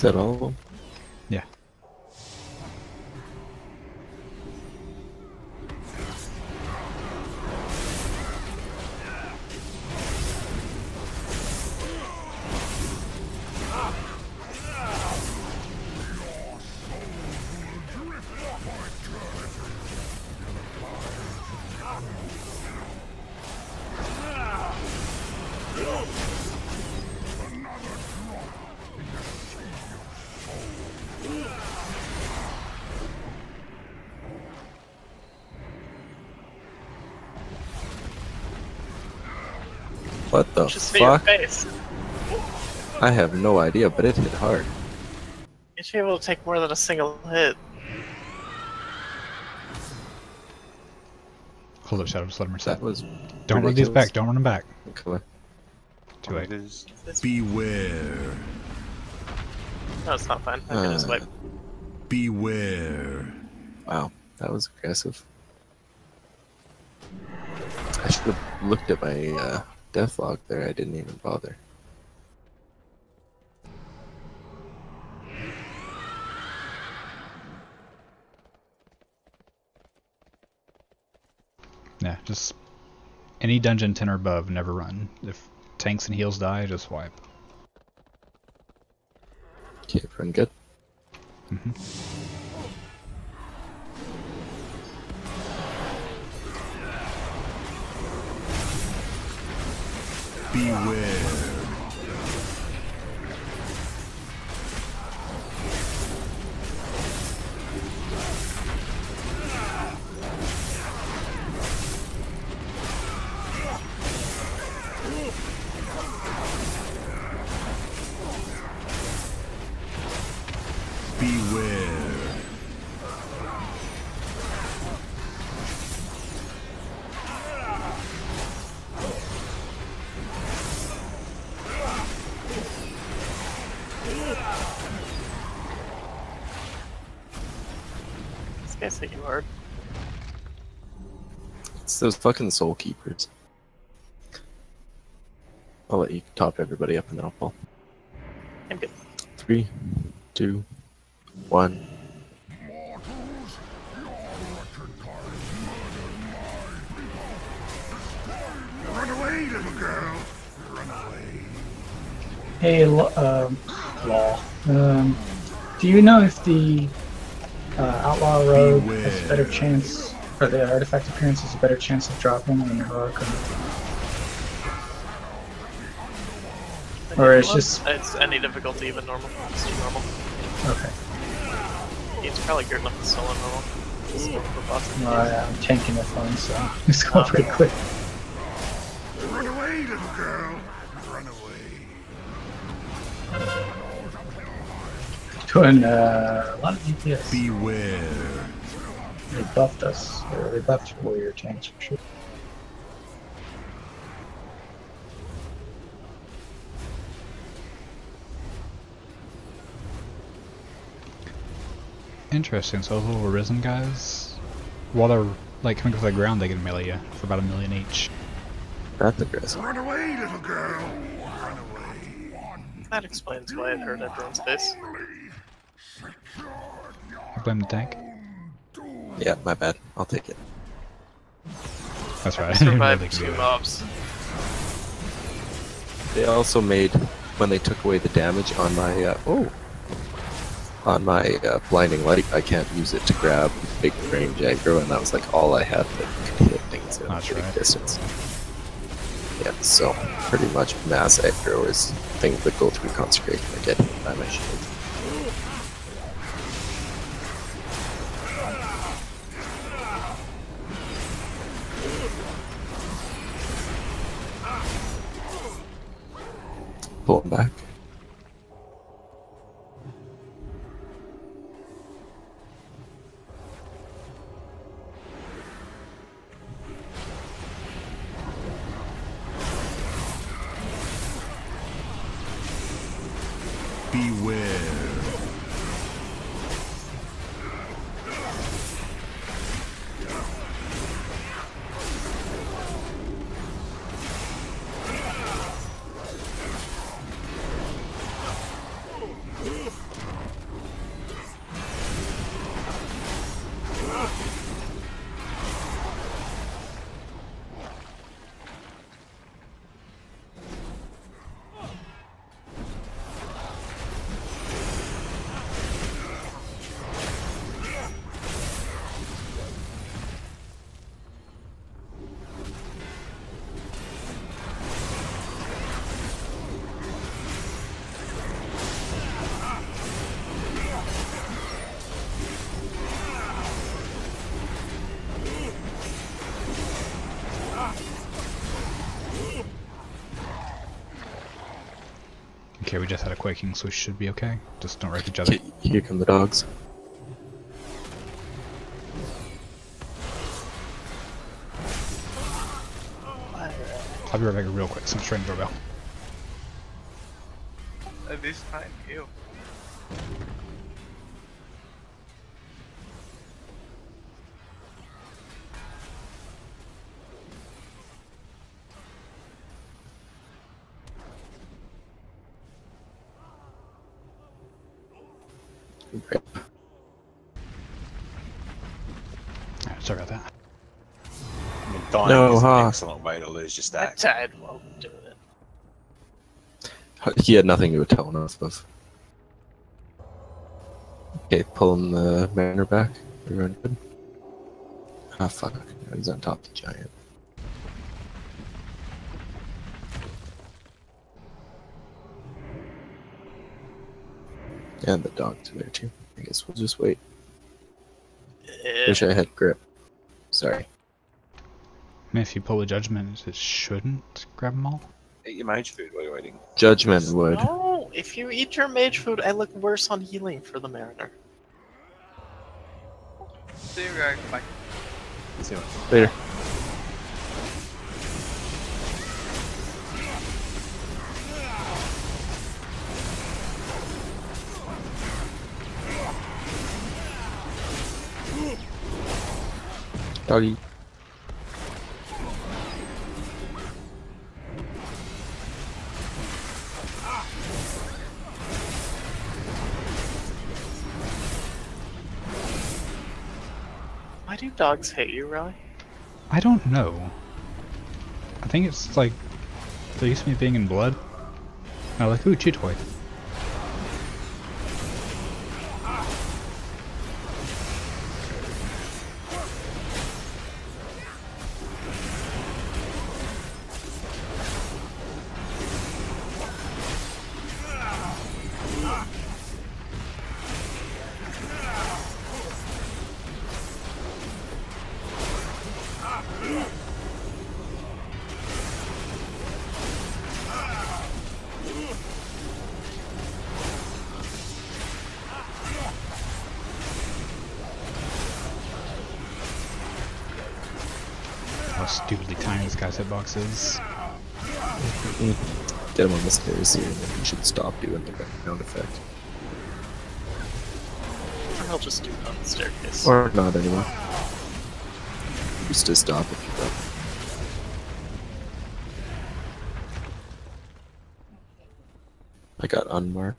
That all What the Just hit your fuck? face. I have no idea, but it hit hard. You should be able to take more than a single hit. Hold up, Shadow. Just let him reset. That was Don't run these back. Don't run them back. Okay. Too late. Beware. No, it's not fine. I can just Uh. wipe. Beware. Wow, that was aggressive. I should have looked at my uh, death log there. I didn't even bother. Yeah, just any dungeon 10 or above, never run. If tanks and heals die, just wipe. Okay, everyone good? hmm Beware. This guy's hit you are. It's those fucking soul keepers. I'll let you top everybody up and then I'll pull. I'm good. Three, two, one. Run away, little girl. Run away. Hey, L- um, Law. Um, do you know if the uh, Outlaw Rogue has a better chance, or the artifact appearance has a better chance of dropping than Heroic? Or, or it's just It's any difficulty, even normal. Just do normal. okay. It's probably good enough to solo normal. Just go for I, I'm tanking this one, so it's going pretty quick. Run away, little girl. Doing uh, a lot of DPS. Beware. They buffed us, or they buffed warrior tanks for sure. Interesting. So those little risen guys, while they're like coming off the ground, they get melee you for about a million each. That's aggressive. Run away, little girl. Run away. That explains why it hurt everyone's face. I blame the tank. Yeah, my bad. I'll take it. That's right. I they Survived two mobs. They also made when they took away the damage on my uh, oh on my uh, blinding light. I can't use it to grab big range aggro, and that was like all I had that could hit things at That's a big right. distance. Yeah, so pretty much mass aggro is things that go through consecration that get hit by my shield. Okay, we just had a quaking, so we should be okay. Just don't wreck each other. Here come the dogs. I'll be right back real quick. Someone's trying the doorbell. At this time, ew. Right. Alright, sorry about that. I mean, dying No, is huh. an excellent way to lose your I stack. died while doing it. He had nothing to atone I suppose. Okay, pulling the manor back. Everyone good? Ah, fuck. He's on top of the giant. And the dogs are there too. I guess we'll just wait. Eh, Wish I had grip. Sorry. I mean, if you pull a judgment, it shouldn't grab them all. Eat your mage food while you're waiting. Judgment would. No, if you eat your mage food, I look worse on healing for the mariner. See you guys. Bye. See you. Later. Doggy. Why do dogs hate you, Riley? I don't know. I think it's like they're used to me being in blood. And I'm like, ooh, chew toy. Stupidly tiny this guy's hitbox is. Get him on the stairs here, and then he should stop doing the background effect. Or he'll just do it on the staircase. Or not anymore. Just to stop if you don't. I got unmarked.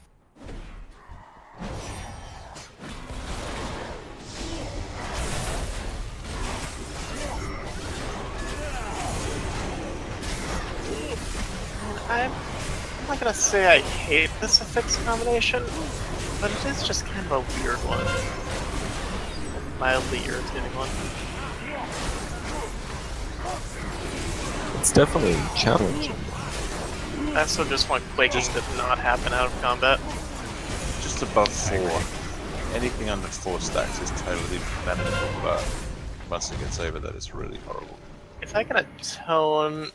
Say I hate this affix combination, but it is just kind of a weird one. A mildly irritating one. It's definitely challenging. I also just want Quaking to not happen out of combat. Just above four. Anything under four stacks is totally manageable, but once it gets over that, it's really horrible. If I can atone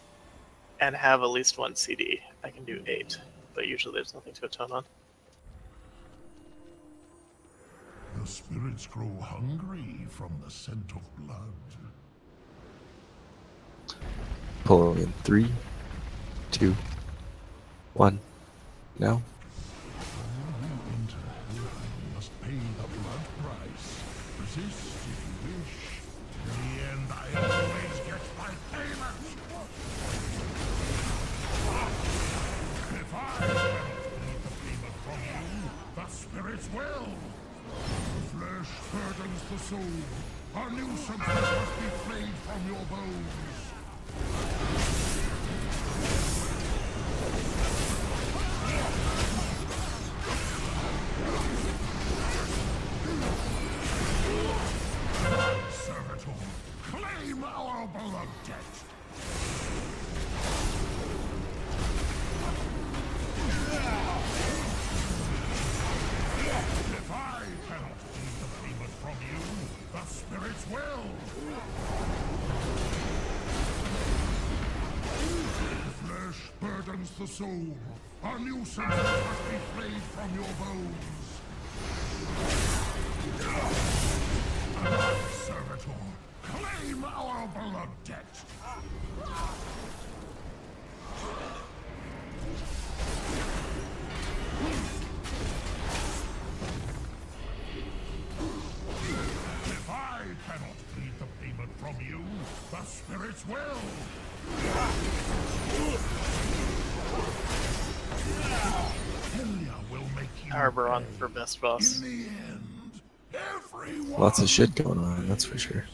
and have at least one CD, I can do eight. But usually there's nothing to atone on. The spirits grow hungry from the scent of blood. Pulling in three, two, one. Now. Enter Helheim must pay the blood price. Resist A new substance must be flayed from your bones. The soul. New senses must be flayed from your bones. Servitor, claim our blood debt. If I cannot plead the payment from you, the spirits will. Helya will make you Harbor on for best boss. End, Lots of shit going on, that's for sure.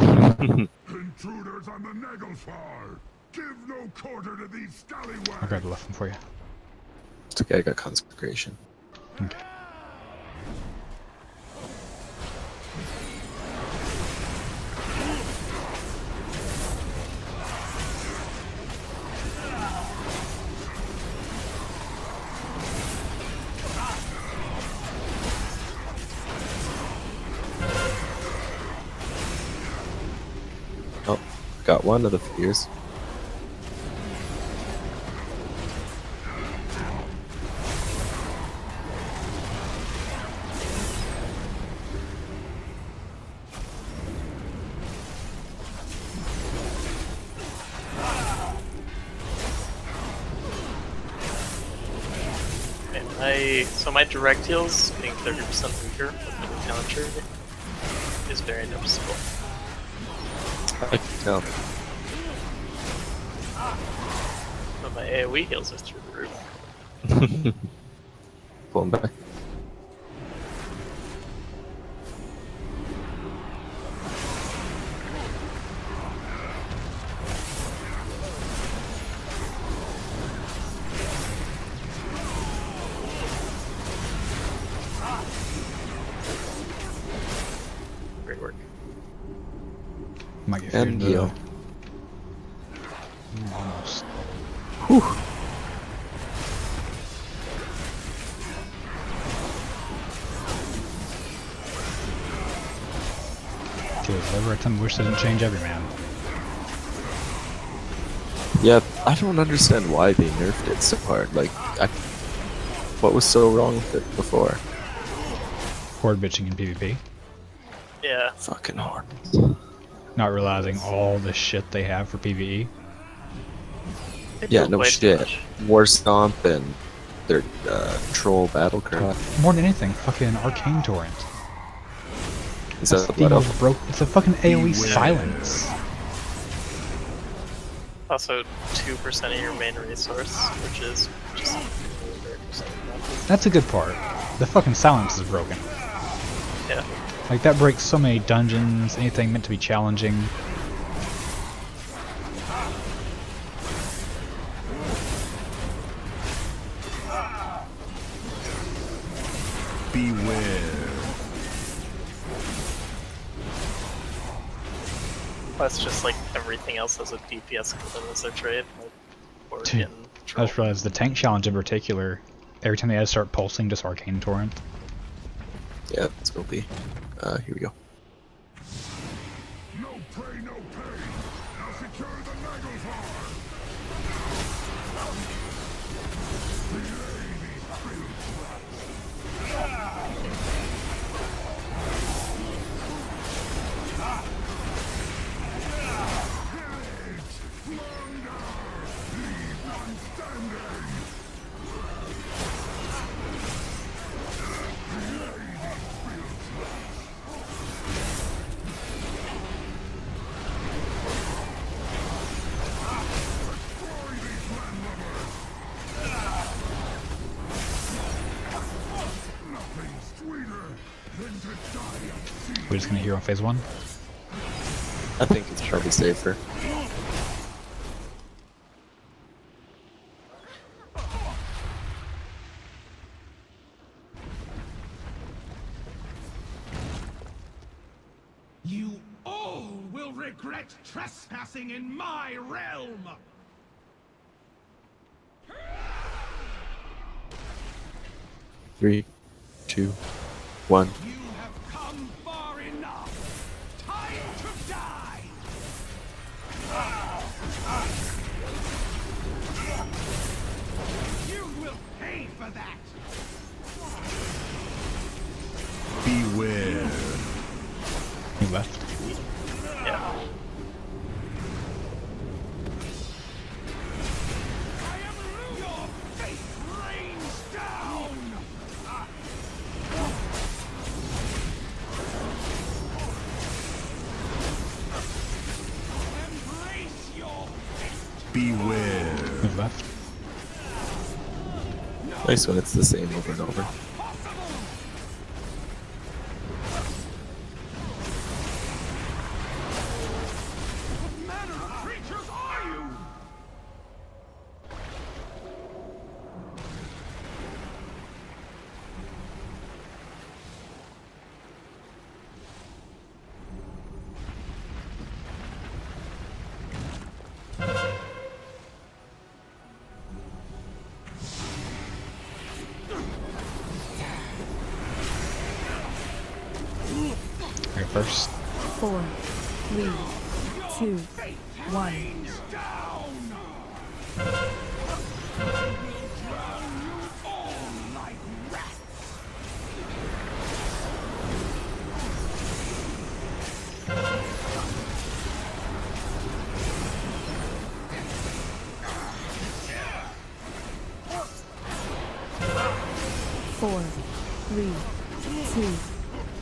Intruders on the Naglfar! Give no quarter to these scallywags! I'll grab the left one for you. It's okay, I got consecration. Okay. Got one of the fears. Okay, my so my direct heals being 30% weaker with the counter is very noticeable. I tell. But oh, my AoE heals are through the roof. Pull him back. Great work. Might get And feared, heal. though. Mm, Dude, ever a time wish didn't change every man. Yeah, I don't understand why they nerfed it so hard. Like, I, what was so wrong with it before? Horde bitching in PvP. Yeah, Fucking hard. Not realizing all the shit they have for PvE. Yeah, no shit. much. War Stomp and their uh, troll battle cry. More than anything, fucking Arcane Torrent. Is That's that the what most broke. It's a fucking AoE silence. Also, 2% of your main resource, which is just That's a good part. The fucking silence is broken. Yeah. Like that breaks so many dungeons, anything meant to be challenging. Beware. Plus, just like everything else has a DPS component as their trade. Like, or Dude, getting I just realized the tank challenge in particular, every time they had to start pulsing, just Arcane Torrent. Yeah, it's be. Uh, here we go. We're just gonna hear on phase one. I think it's probably safer. You all will regret trespassing in my realm! Three, two, one. You Beware. He left. Nice when it's the same over and over. First. Four, three, two, one. Four, three, two,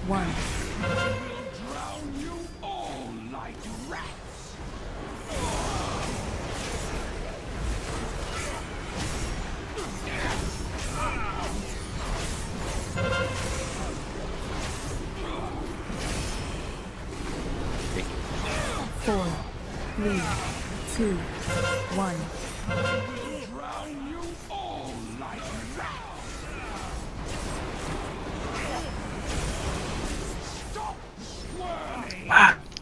one.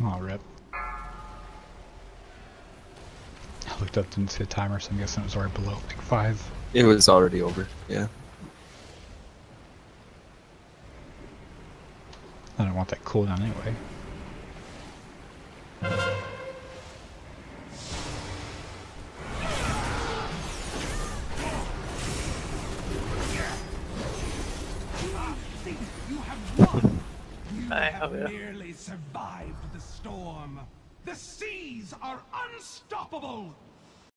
Oh, rip. I looked up, didn't see a timer, so I'm guessing it was already below like five. It was already over. Yeah. I don't want that cooldown anyway. Storm. The seas are unstoppable.